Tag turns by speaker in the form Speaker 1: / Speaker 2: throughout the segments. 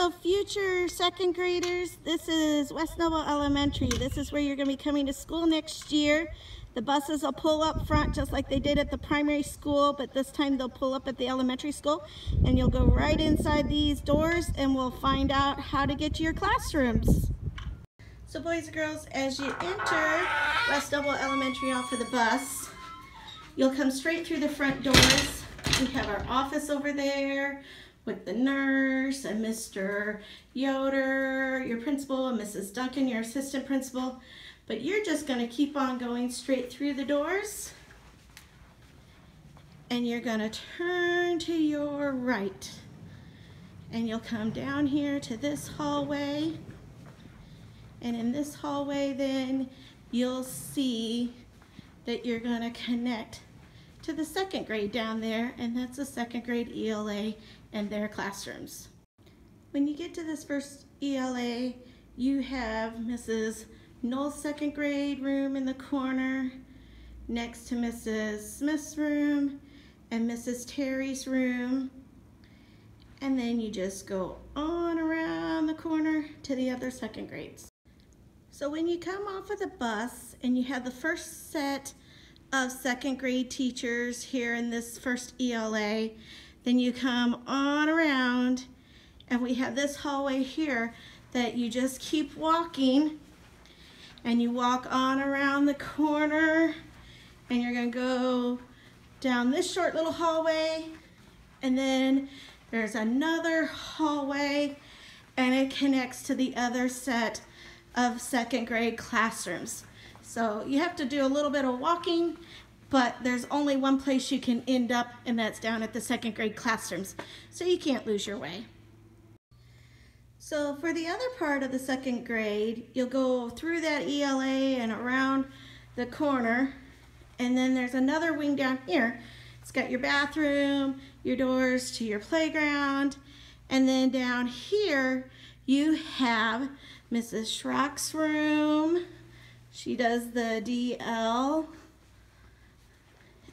Speaker 1: so future second graders, this is West Noble Elementary. This is where you're going to be coming to school next year. The buses will pull up front just like they did at the primary school, but this time they'll pull up at the elementary school and you'll go right inside these doors and we'll find out how to get to your classrooms. So boys and girls, as you enter West Noble Elementary off of the bus, you'll come straight through the front doors. We have our office over there with the nurse and Mr. Yoder, your principal, and Mrs. Duncan, your assistant principal. But you're just going to keep on going straight through the doors. And you're going to turn to your right. And you'll come down here to this hallway. And in this hallway then, you'll see that you're going to connect to the second grade down there, and that's the second grade ELA and their classrooms. When you get to this first ELA, you have Mrs. Knoll's second grade room in the corner, next to Mrs. Smith's room and Mrs. Terry's room. And then you just go on around the corner to the other second grades. So when you come off of the bus and you have the first set of second grade teachers here in this first ELA, then you come on around and we have this hallway here that you just keep walking and you walk on around the corner and you're gonna go down this short little hallway and then there's another hallway and it connects to the other set of second grade classrooms. So you have to do a little bit of walking, but there's only one place you can end up and that's down at the second grade classrooms. So you can't lose your way. So for the other part of the second grade, you'll go through that ELA and around the corner, and then there's another wing down here. It's got your bathroom, your doors to your playground, and then down here you have Mrs. Schrock's room. She does the DL.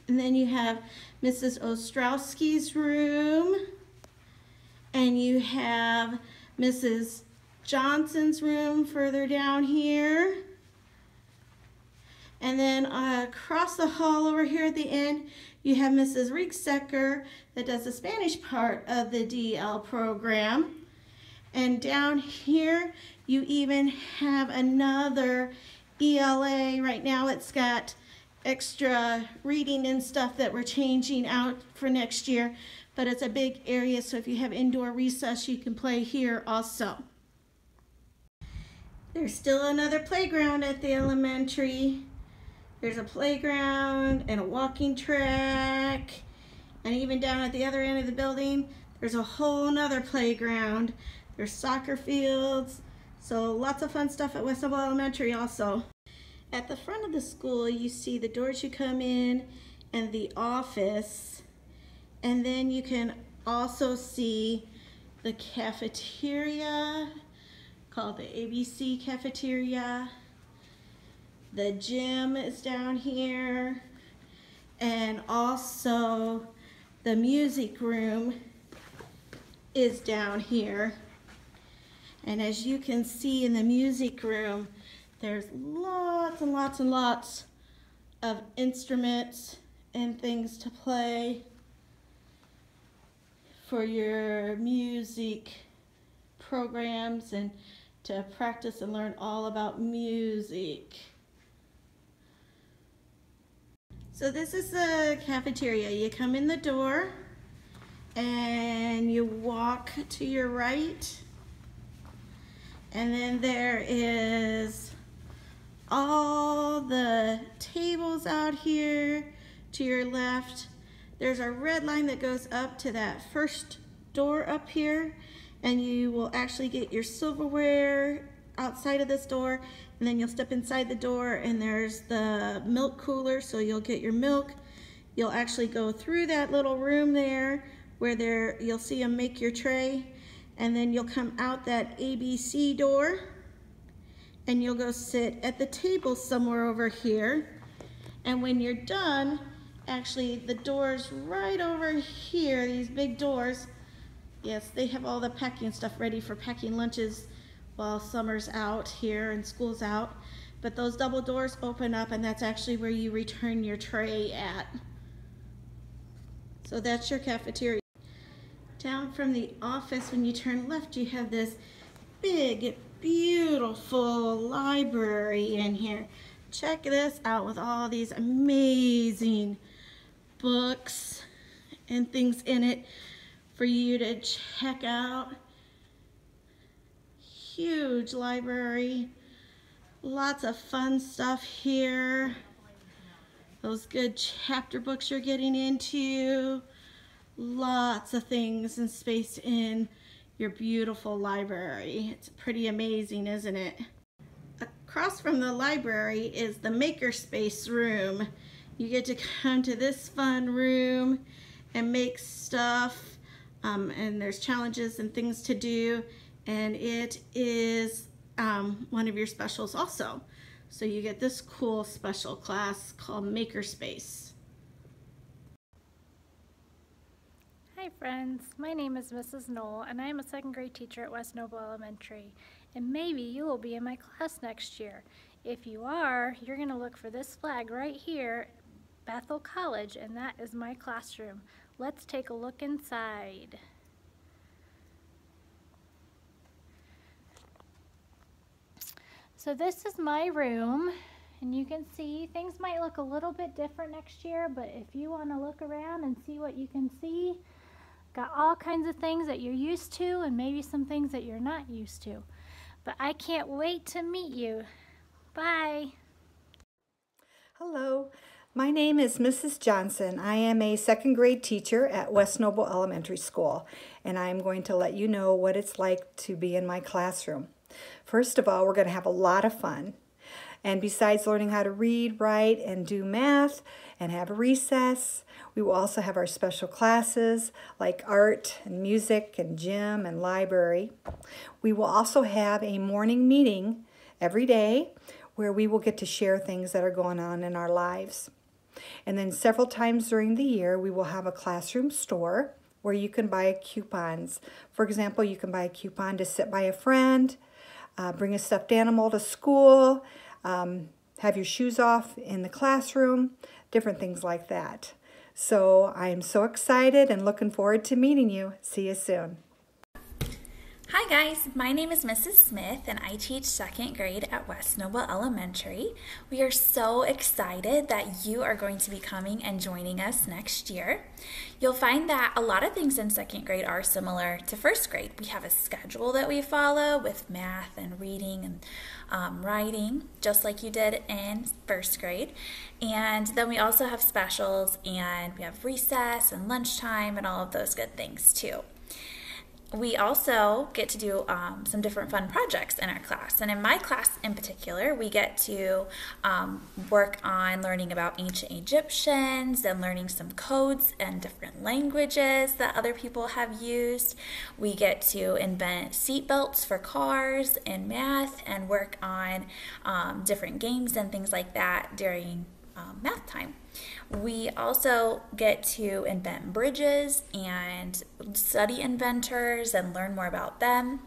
Speaker 1: And then you have Mrs. Ostrowski's room. And you have Mrs. Johnson's room further down here. And then uh, across the hall over here at the end, you have Mrs. Riegsecker that does the Spanish part of the DL program. And down here, you even have another ELA. Right now it's got extra reading and stuff that we're changing out for next year but it's a big area, so if you have indoor recess, you can play here also. There's still another playground at the elementary. There's a playground and a walking track, and even down at the other end of the building, there's a whole nother playground. There's soccer fields, so lots of fun stuff at West Noble Elementary also. At the front of the school, you see the doors you come in and the office. And then you can also see the cafeteria called the ABC cafeteria. The gym is down here. And also the music room is down here. And as you can see in the music room, there's lots and lots and lots of instruments and things to play for your music programs and to practice and learn all about music. So this is the cafeteria. You come in the door and you walk to your right and then there is all the tables out here to your left there's a red line that goes up to that first door up here and you will actually get your silverware outside of this door and then you'll step inside the door and there's the milk cooler so you'll get your milk. You'll actually go through that little room there where there you'll see them make your tray and then you'll come out that ABC door and you'll go sit at the table somewhere over here and when you're done actually the doors right over here, these big doors, Yes, they have all the packing stuff ready for packing lunches while summer's out here and school's out. But those double doors open up and that's actually where you return your tray at. So that's your cafeteria. Down from the office, when you turn left, you have this big, beautiful library in here. Check this out with all these amazing books and things in it for you to check out. Huge library. Lots of fun stuff here. Those good chapter books you're getting into. Lots of things and space in your beautiful library. It's pretty amazing, isn't it? Across from the library is the makerspace room. You get to come to this fun room and make stuff um, and there's challenges and things to do and it is um, one of your specials also. So you get this cool special class called Makerspace.
Speaker 2: Hi friends, my name is Mrs. Knoll and I am a second grade teacher at West Noble Elementary and maybe you will be in my class next year. If you are, you're going to look for this flag right here, Bethel College, and that is my classroom. Let's take a look inside. So this is my room and you can see things might look a little bit different next year but if you want to look around and see what you can see got all kinds of things that you're used to and maybe some things that you're not used to but I can't wait to meet you bye
Speaker 3: hello my name is Mrs. Johnson. I am a second grade teacher at West Noble Elementary School, and I'm going to let you know what it's like to be in my classroom. First of all, we're going to have a lot of fun. And besides learning how to read, write, and do math, and have a recess, we will also have our special classes like art and music and gym and library. We will also have a morning meeting every day where we will get to share things that are going on in our lives. And then several times during the year, we will have a classroom store where you can buy coupons. For example, you can buy a coupon to sit by a friend, uh, bring a stuffed animal to school, um, have your shoes off in the classroom, different things like that. So I am so excited and looking forward to meeting you. See you soon.
Speaker 4: Hi guys, my name is Mrs. Smith and I teach second grade at West Noble Elementary. We are so excited that you are going to be coming and joining us next year. You'll find that a lot of things in second grade are similar to first grade. We have a schedule that we follow with math and reading and um, writing, just like you did in first grade. And then we also have specials and we have recess and lunchtime and all of those good things too we also get to do um, some different fun projects in our class. And in my class in particular, we get to um, work on learning about ancient Egyptians and learning some codes and different languages that other people have used. We get to invent seatbelts for cars and math and work on um, different games and things like that during um, math time. We also get to invent bridges and study inventors and learn more about them.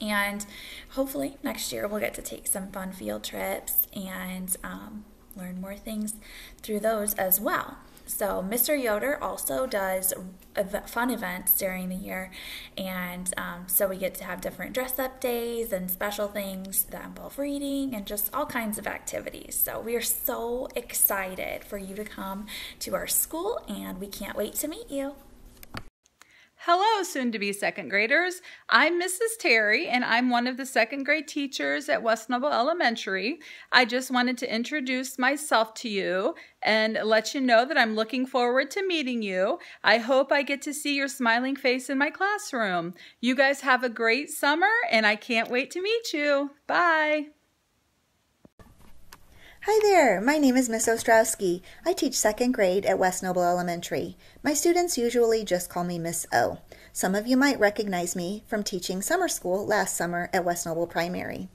Speaker 4: And hopefully next year we'll get to take some fun field trips and um, learn more things through those as well. So Mr. Yoder also does fun events during the year, and um, so we get to have different dress up days and special things that involve reading and just all kinds of activities. So we are so excited for you to come to our school, and we can't wait to meet you.
Speaker 5: Hello, soon to be second graders. I'm Mrs. Terry, and I'm one of the second grade teachers at West Noble Elementary. I just wanted to introduce myself to you and let you know that I'm looking forward to meeting you. I hope I get to see your smiling face in my classroom. You guys have a great summer, and I can't wait to meet you. Bye.
Speaker 6: Hi there, my name is Miss Ostrowski. I teach second grade at West Noble Elementary. My students usually just call me Miss O. Some of you might recognize me from teaching summer school last summer at West Noble Primary.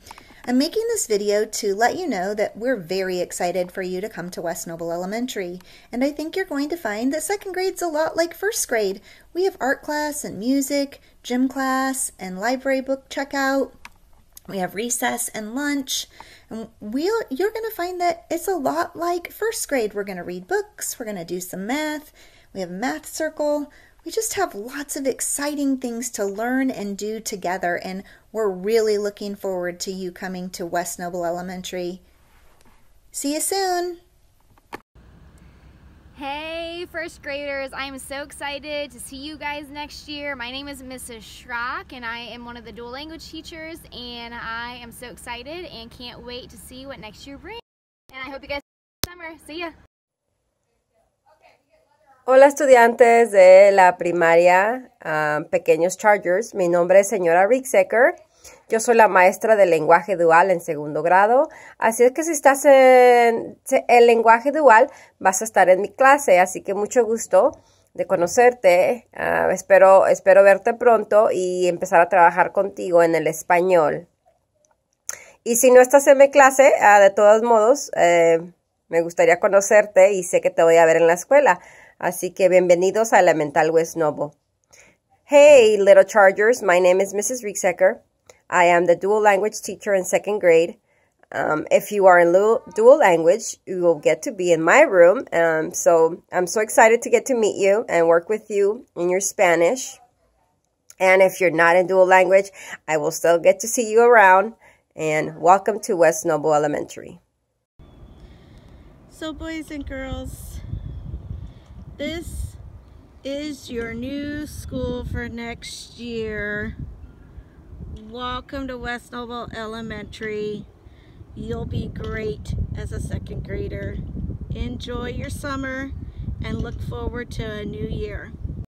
Speaker 6: I'm making this video to let you know that we're very excited for you to come to West Noble Elementary, and I think you're going to find that second grade's a lot like first grade. We have art class and music, gym class, and library book checkout. We have recess and lunch. We'll, you're going to find that it's a lot like first grade. We're going to read books, we're going to do some math, we have a math circle. We just have lots of exciting things to learn and do together, and we're really looking forward to you coming to West Noble Elementary. See you soon!
Speaker 7: Hey, first graders, I am so excited to see you guys next year. My name is Mrs. Schrock, and I am one of the dual language teachers, and I am so excited and can't wait to see what next year brings. And I hope you guys summer. See ya!
Speaker 8: Hola estudiantes de la primaria um, Pequeños Chargers, mi nombre es señora Riegsecker, yo soy la maestra de lenguaje dual en segundo grado, así es que si estás en el lenguaje dual vas a estar en mi clase, así que mucho gusto de conocerte, uh, espero, espero verte pronto y empezar a trabajar contigo en el español. Y si no estás en mi clase, uh, de todos modos, eh, me gustaría conocerte y sé que te voy a ver en la escuela. Así que bienvenidos a Elemental West Noble. Hey, little Chargers. My name is Mrs. Rieksecker. I am the dual language teacher in second grade. Um, if you are in dual language, you will get to be in my room. Um, so I'm so excited to get to meet you and work with you in your Spanish. And if you're not in dual language, I will still get to see you around. And welcome to West Noble Elementary.
Speaker 1: So, boys and girls, this is your new school for next year. Welcome to West Noble Elementary. You'll be great as a second grader. Enjoy your summer and look forward to a new year.